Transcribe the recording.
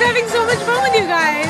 having so much fun with you guys.